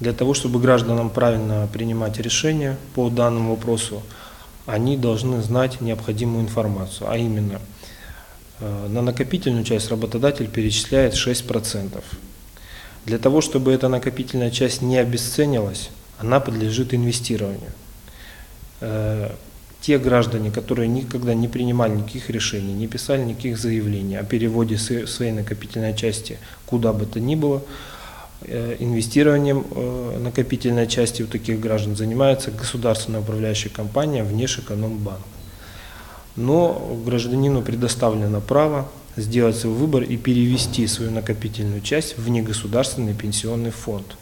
Для того, чтобы гражданам правильно принимать решения по данному вопросу, они должны знать необходимую информацию, а именно э, на накопительную часть работодатель перечисляет 6%. Для того, чтобы эта накопительная часть не обесценилась, она подлежит инвестированию. Э, те граждане, которые никогда не принимали никаких решений, не писали никаких заявлений о переводе своей накопительной части куда бы то ни было, инвестированием э, накопительной части у таких граждан занимается государственная управляющая компания Внешэкономбанк. Но гражданину предоставлено право сделать свой выбор и перевести свою накопительную часть в негосударственный пенсионный фонд.